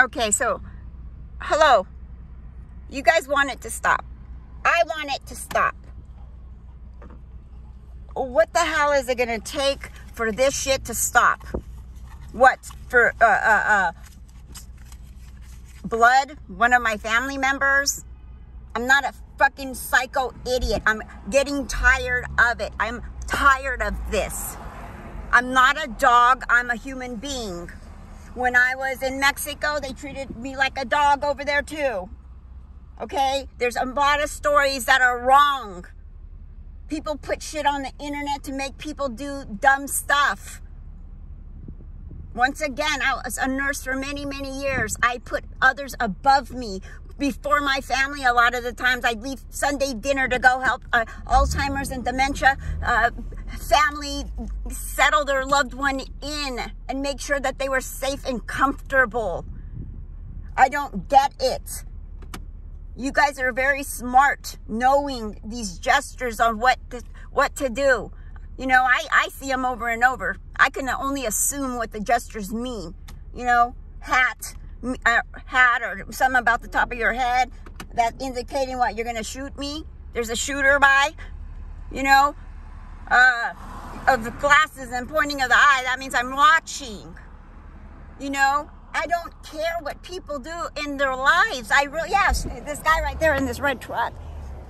Okay, so, hello. You guys want it to stop. I want it to stop. What the hell is it going to take for this shit to stop? What? For, uh, uh, uh, blood? One of my family members? I'm not a fucking psycho idiot. I'm getting tired of it. I'm tired of this. I'm not a dog. I'm a human being. When I was in Mexico, they treated me like a dog over there too. Okay? There's a lot of stories that are wrong. People put shit on the internet to make people do dumb stuff. Once again, I was a nurse for many, many years. I put others above me. Before my family, a lot of the times I'd leave Sunday dinner to go help uh, Alzheimer's and dementia uh, family settle their loved one in and make sure that they were safe and comfortable. I don't get it. You guys are very smart knowing these gestures on what to, what to do. You know, I, I see them over and over. I can only assume what the gestures mean. You know, hat, uh, hat or something about the top of your head that indicating what you're going to shoot me. There's a shooter by, you know, uh, of the glasses and pointing of the eye, that means I'm watching. You know, I don't care what people do in their lives. I really, yes, this guy right there in this red truck,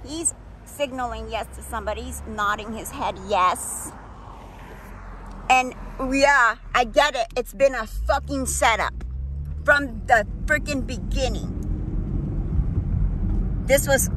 he's signaling yes to somebody. He's nodding his head yes. And yeah, I get it. It's been a fucking setup from the freaking beginning. This was,